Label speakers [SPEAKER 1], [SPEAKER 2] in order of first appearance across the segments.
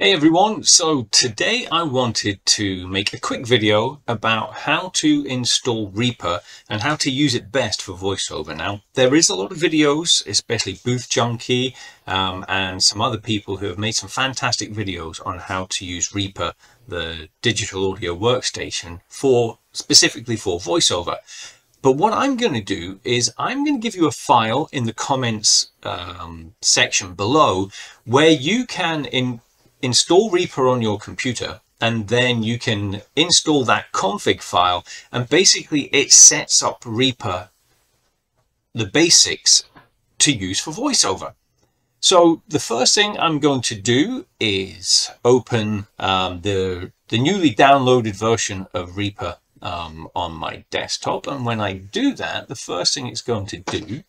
[SPEAKER 1] Hey everyone, so today I wanted to make a quick video about how to install Reaper and how to use it best for voiceover. Now there is a lot of videos, especially Booth Junkie um, and some other people who have made some fantastic videos on how to use Reaper, the digital audio workstation for specifically for voiceover. But what I'm going to do is I'm going to give you a file in the comments um, section below where you can in install Reaper on your computer and then you can install that config file and basically it sets up Reaper the basics to use for voiceover. So the first thing I'm going to do is open um, the, the newly downloaded version of Reaper um, on my desktop and when I do that the first thing it's going to do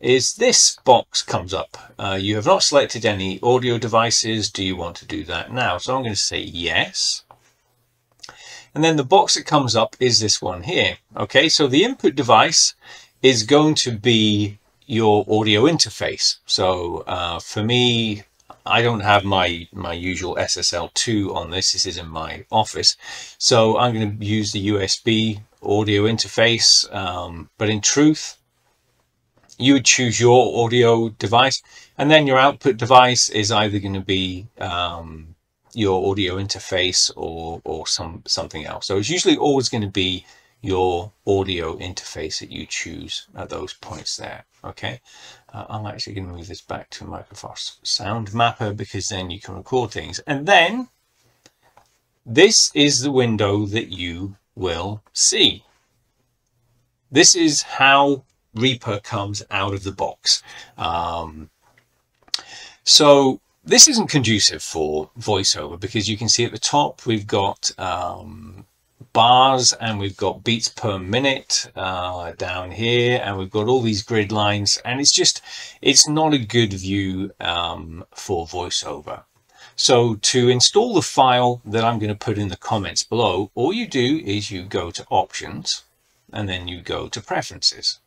[SPEAKER 1] is this box comes up. Uh, you have not selected any audio devices. Do you want to do that now? So I'm going to say yes. And then the box that comes up is this one here. Okay, so the input device is going to be your audio interface. So uh, for me, I don't have my, my usual SSL2 on this. This is in my office. So I'm going to use the USB audio interface. Um, but in truth, you would choose your audio device and then your output device is either going to be um, your audio interface or or some something else. So it's usually always going to be your audio interface that you choose at those points there okay? Uh, I'm actually going to move this back to Microsoft Sound Mapper because then you can record things. And then this is the window that you will see. This is how Reaper comes out of the box. Um, so this isn't conducive for voiceover because you can see at the top we've got um, bars and we've got beats per minute uh, down here and we've got all these grid lines and it's just it's not a good view um, for voiceover. So to install the file that I'm going to put in the comments below, all you do is you go to options and then you go to preferences.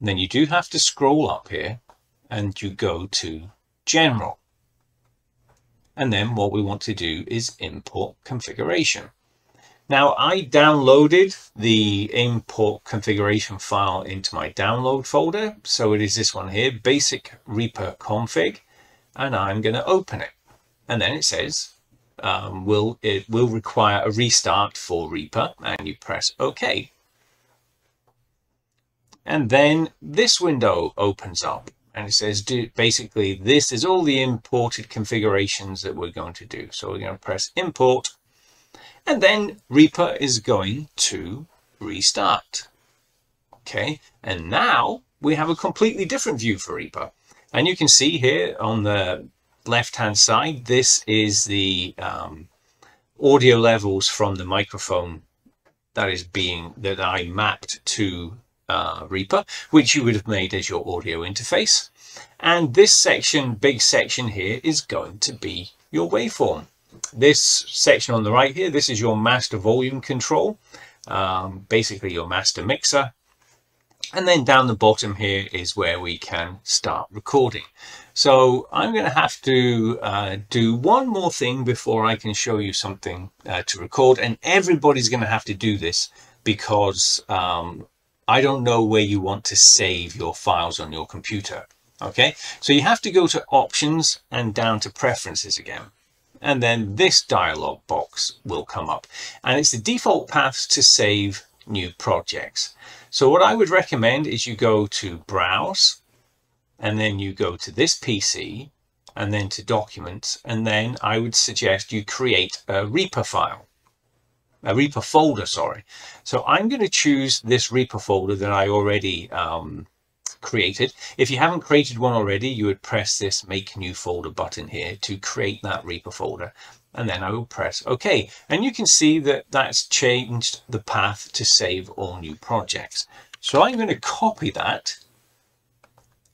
[SPEAKER 1] Then you do have to scroll up here and you go to general. And then what we want to do is import configuration. Now I downloaded the import configuration file into my download folder. So it is this one here, basic Reaper config, and I'm going to open it. And then it says, um, will it will require a restart for Reaper and you press OK. And then this window opens up and it says do, basically this is all the imported configurations that we're going to do. So we're going to press import and then Reaper is going to restart. Okay, and now we have a completely different view for Reaper. And you can see here on the left hand side, this is the um, audio levels from the microphone that is being that I mapped to uh, Reaper, which you would have made as your audio interface. And this section, big section here, is going to be your waveform. This section on the right here, this is your master volume control, um, basically your master mixer. And then down the bottom here is where we can start recording. So I'm going to have to uh, do one more thing before I can show you something uh, to record. And everybody's going to have to do this because um, I don't know where you want to save your files on your computer. Okay, so you have to go to options and down to preferences again. And then this dialog box will come up and it's the default paths to save new projects. So what I would recommend is you go to browse and then you go to this PC and then to documents and then I would suggest you create a Reaper file a Reaper folder, sorry. So I'm going to choose this Reaper folder that I already um, created. If you haven't created one already, you would press this make new folder button here to create that Reaper folder. And then I will press OK. And you can see that that's changed the path to save all new projects. So I'm going to copy that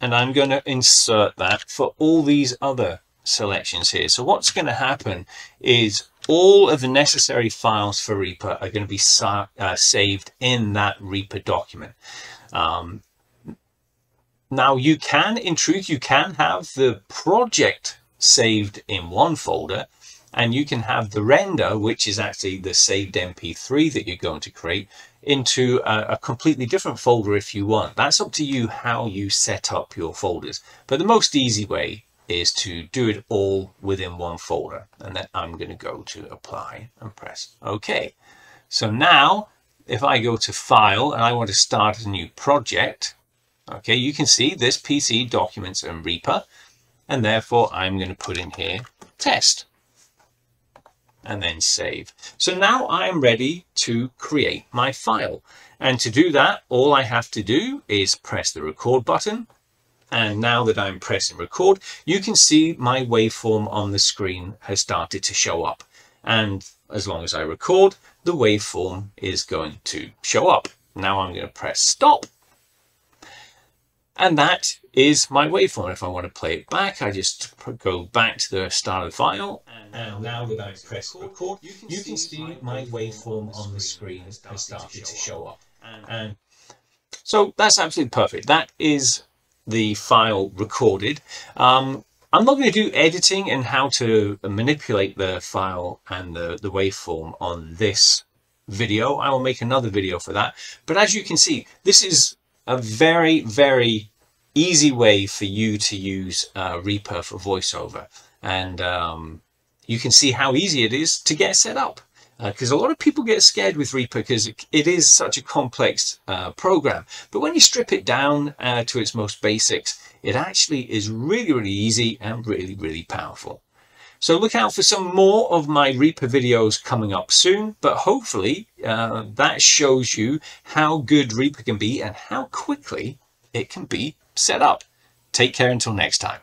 [SPEAKER 1] and I'm going to insert that for all these other selections here. So what's going to happen is all of the necessary files for Reaper are going to be sa uh, saved in that Reaper document. Um, Now you can, in truth, you can have the project saved in one folder and you can have the render, which is actually the saved MP3 that you're going to create, into a, a, completely different folder if you want. That's up to you how you set up your folders. But the most easy way is to do it all within one folder. And then I'm going to go to apply and press OK. So now if I go to file and I want to start a new project, okay, you can see this PC documents and Reaper. And therefore I'm going to put in here test and then save. So now I am ready to create my file. And to do that, all I have to do is press the record button. And now that I'm pressing record, you can see my waveform on the screen has started to show up. And as long as I record, the waveform is going to show up. Now I'm going to press stop and that is my waveform. If I want to play it back, I just go back to the start of the file. And now that I press record, you can, you can see my waveform on the screen has started to show up. And so that's absolutely perfect. That is the file recorded. Um, I'm not going to do editing and how to manipulate the file and the, the waveform on this video. I will make another video for that. But as you can see, this is a very, very easy way for you to use uh, Reaper for VoiceOver. And um, you can see how easy it is to get set up. Because uh, a lot of people get scared with Reaper because it, it is such a complex uh, program. But when you strip it down uh, to its most basics, it actually is really, really easy and really, really powerful. So look out for some more of my Reaper videos coming up soon, but hopefully uh, that shows you how good Reaper can be and how quickly it can be set up. Take care until next time.